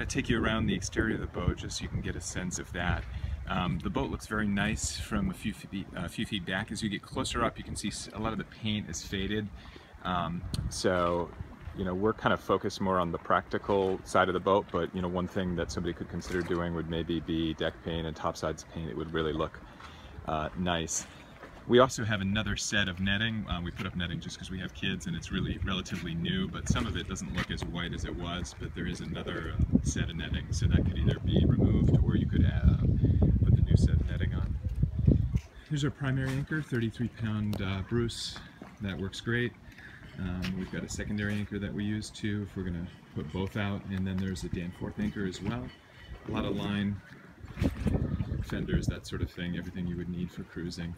going to take you around the exterior of the boat just so you can get a sense of that. Um, the boat looks very nice from a few feet, a few feet back. As you get closer up, you can see a lot of the paint is faded. Um, so, you know, we're kind of focused more on the practical side of the boat, but, you know, one thing that somebody could consider doing would maybe be deck paint and topsides paint. It would really look uh, nice. We also have another set of netting. Um, we put up netting just because we have kids and it's really relatively new, but some of it doesn't look as white as it was, but there is another uh, set of netting, so that could either be removed or you could uh, put the new set of netting on. Here's our primary anchor, 33 pound uh, Bruce. That works great. Um, we've got a secondary anchor that we use too if we're going to put both out, and then there's a Danforth anchor as well. A lot of line, fenders, that sort of thing, everything you would need for cruising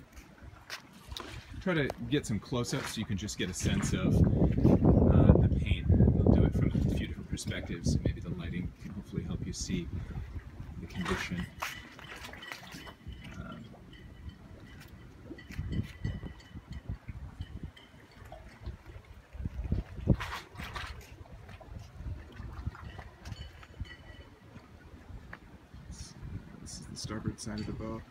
try to get some close-ups so you can just get a sense of uh, the paint. We'll do it from a few different perspectives. Maybe the lighting can hopefully help you see the condition. Um, this is the starboard side of the boat.